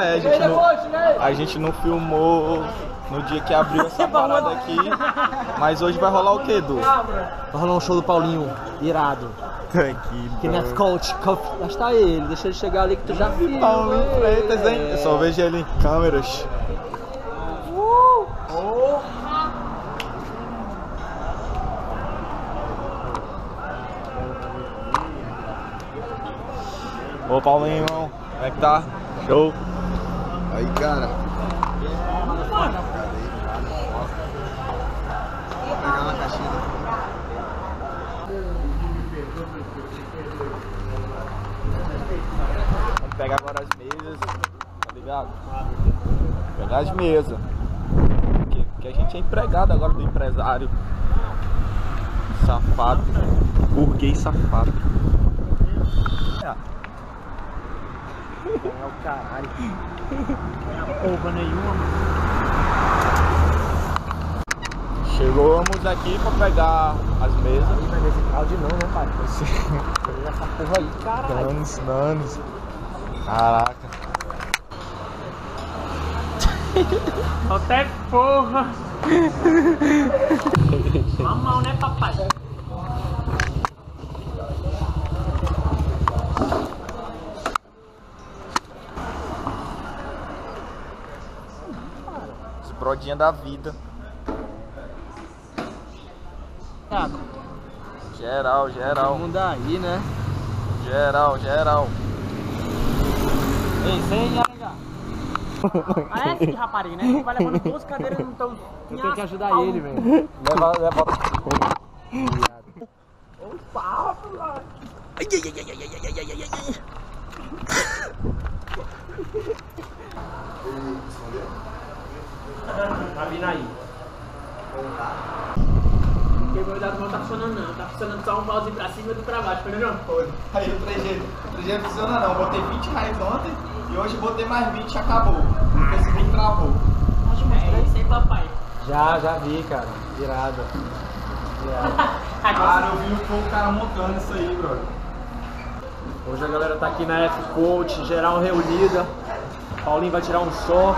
É, a gente, não, a gente não filmou no dia que abriu essa parada aqui. Mas hoje vai rolar o que, Edu? Vai rolar um show do Paulinho, irado. Aqui, Que na Coach Cup. Lá está ele, deixa ele chegar ali que tu já viu. Paulinho. Freitas, hein? Eu só vejo ele em câmeras. Ô Paulinho, como é que tá? Show? Aí, cara. Pegar uma caixinha. Vamos pegar agora as mesas, tá ligado? Pegar as mesas. Porque, porque a gente é empregado agora do empresário. Safado. Burguês safado. É. É o caralho. Não é porra nenhuma. Chegamos aqui pra pegar as mesas. Aí vai nesse caldo não, né, pai? Pegar essa porra aí, caralho. Danos, danos. Caraca. Até porra. Mamão, né, papai? Brodinhas da vida. Thiago, Geral, geral. vamos daí, né? Geral, geral. Ei, sem alegar. Parece que rapariga, né? Tu vai levando duas cadeiras não tão. Eu tenho que ajudar ele, velho. Leva, leva. Tá vindo aí. Porque meu dado não tá funcionando não, tá funcionando só um pauzinho pra cima e outro pra baixo? Foi. Aí o 3G, o 3G não funciona não. Botei 20 reais ontem e hoje botei mais 20 e acabou. O Facebook travou. É isso aí, papai. Já, já vi, cara. Irado. Irado. Cara, eu vi o povo cara montando isso aí, brother. Hoje a galera tá aqui na F-Coach, geral reunida. Paulinho vai tirar um som.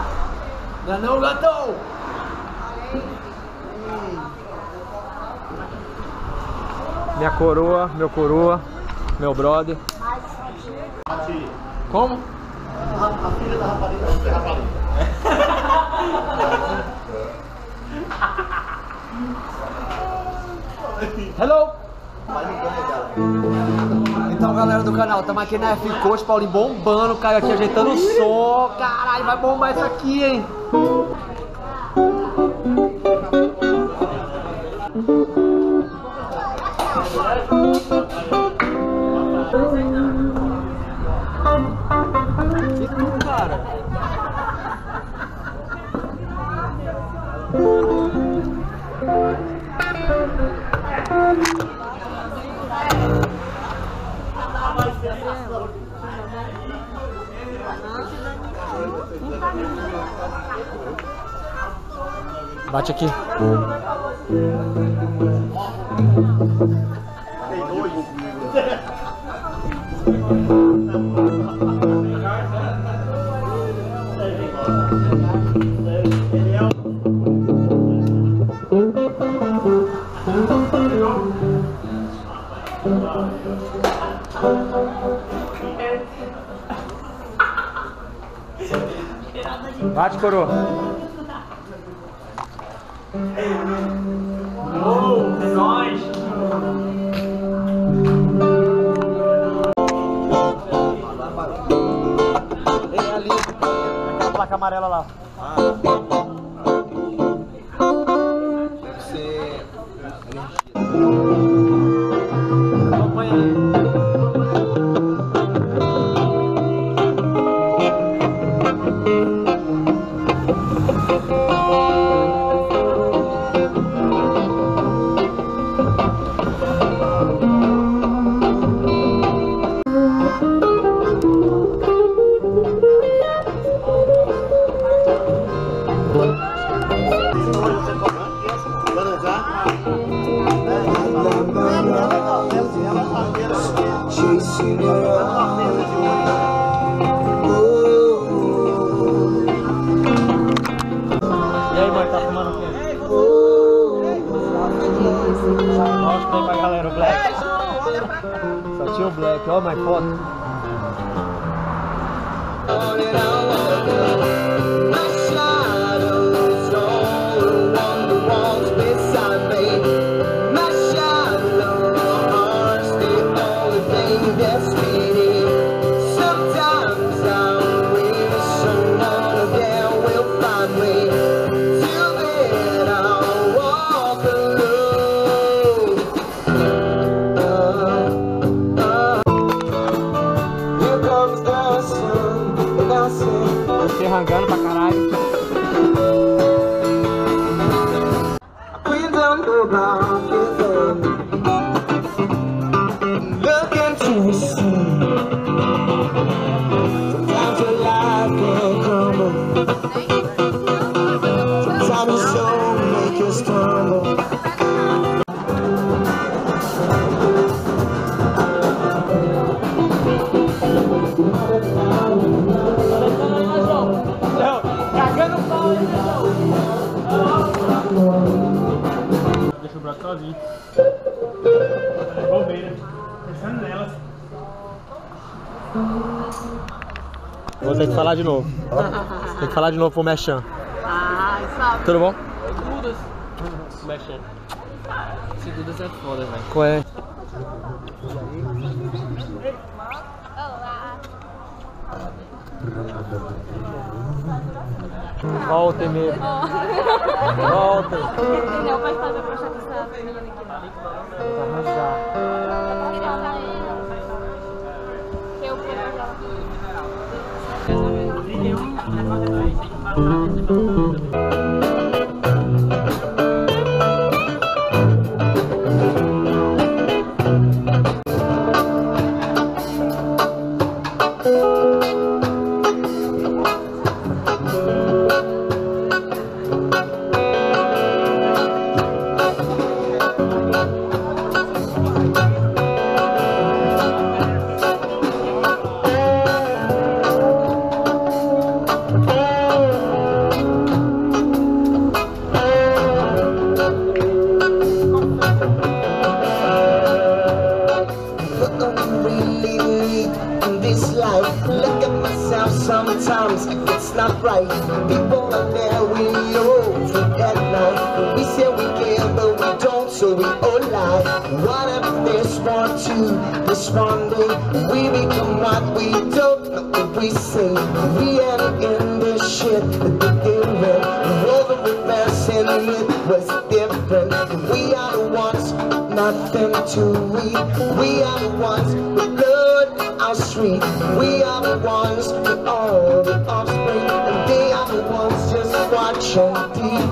Não é não, gatão? Minha coroa, meu coroa, meu brother. Como? Hello! Galera do canal, estamos aqui na F-Coach, Paulinho bombando, Caio aqui ajeitando o som. Caralho, vai bombar isso aqui, hein? Cara? Bate aqui. Bate, coroa. Placa amarela lá. Deve Aqui, ó, mais foto. Say. Você rangando pra caralho. Sozinho. Bobeira. Pensando nelas. Vou ter que falar de novo. Tem que falar de novo pro Mechan. Ai, sabe? Tudo bom? Dudas. Mexendo. Esse Dudas é foda, velho. Qual é? Voltem mesmo. Voltem. Não vai fazer pra achar essa menina aqui não. Arrasar. Eu fui What sometimes, it's not right. People are there we through that night. We say we care, but we don't, so we all lie. What if there's more to this one day? We become what we don't what we say. We ain't in this shit that they read. All the reversing it was different. We are the ones nothing to read. We are the ones our street. We are the ones with all the offspring, and they are the ones just watching.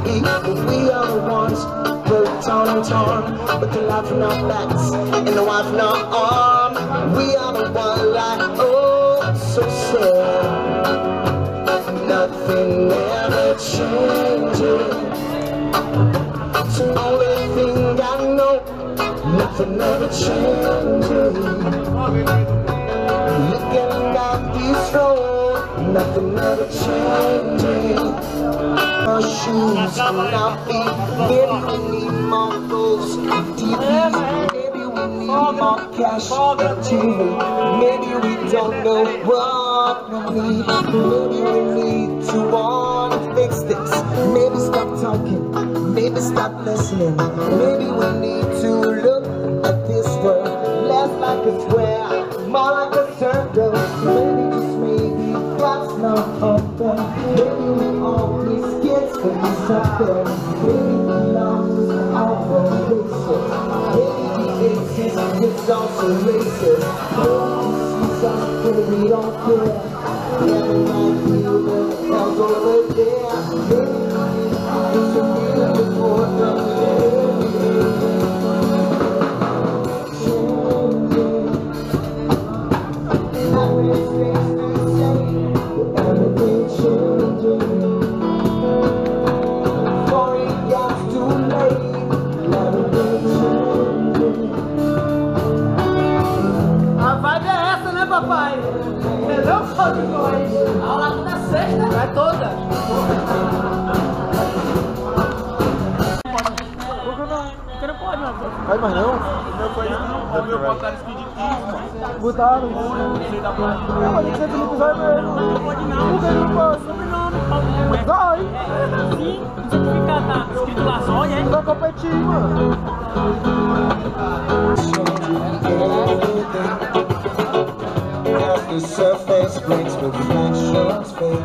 We are the ones broke down and torn, with the life in our backs and the wife in our arm. We are the one like oh so sad. Nothing ever changes. The only thing I know. Nothing ever changes. Looking at this road, nothing ever changes. Our shoes on our feet. Maybe we need more goals TVs. Maybe we need more cash. Maybe we don't know what we need. Maybe we need to want to fix this. Maybe stop talking. Maybe stop listening. Maybe we need to look at this world less like a square, more like a circle. Maybe just maybe God's not open. Maybe we all these kids this up there. Maybe we lost our races. Maybe the atheist is also racist. Maybe we see something we don't care. Botaram. É, mas tem que ser no episódio mesmo. Não pode não. Por que não pode? Vai. Sim, certificado tá escrito lá só, é? Vai competir, mano. The surface breaks, reflections fade.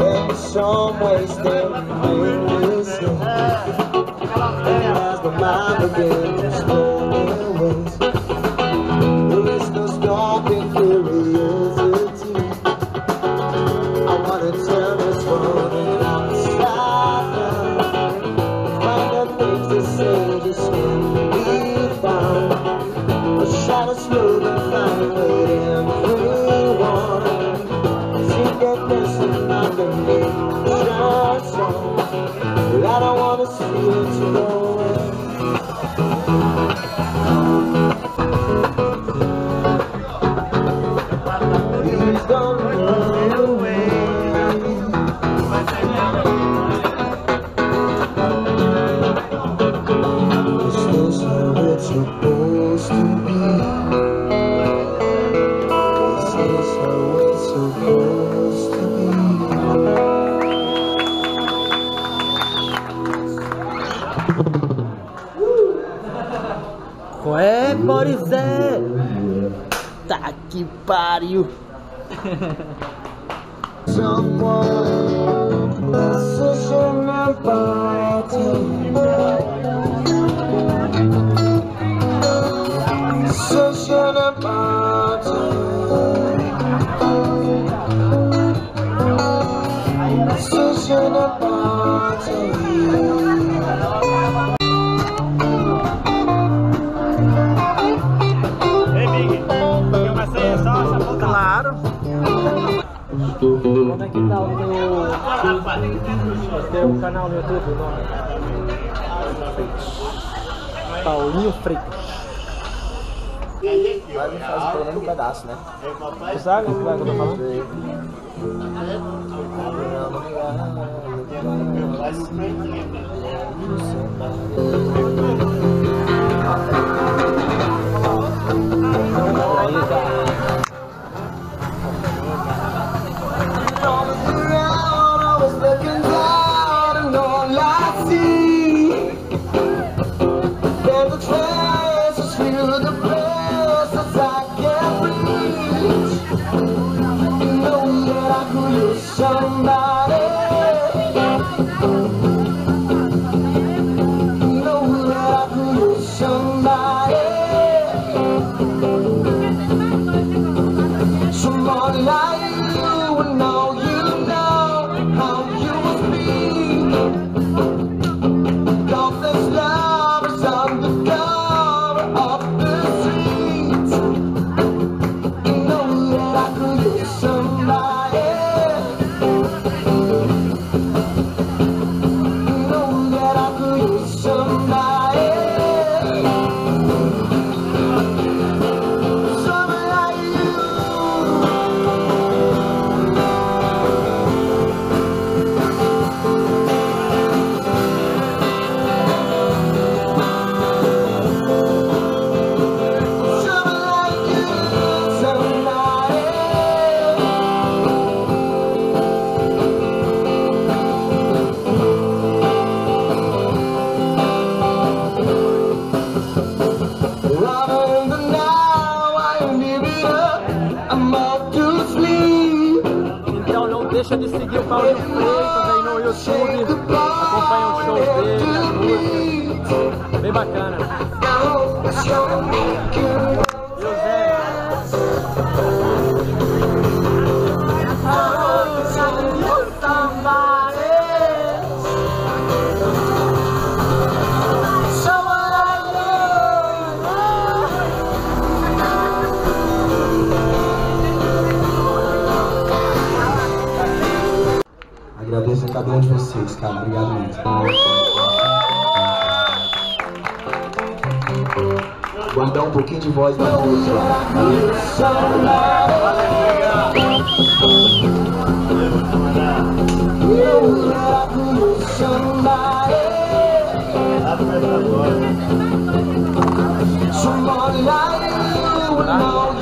In some ways, they the same. As the mind begins é, Borizé? Tá que pariu. Someone teu, teu canal no YouTube? o nome? Paulinho Freitas. Vai me fazer pelo menos um pedaço, né? Tu sabe o que eu tô falando? around, no, knows. Deixa de seguir o Paulinho Freitas aí no YouTube. Acompanha os shows dele, as músicas. Bem bacana. E o Zé? a cada um de vocês, cara. Obrigado muito. Guardar um pouquinho de voz da música. Somebody I knew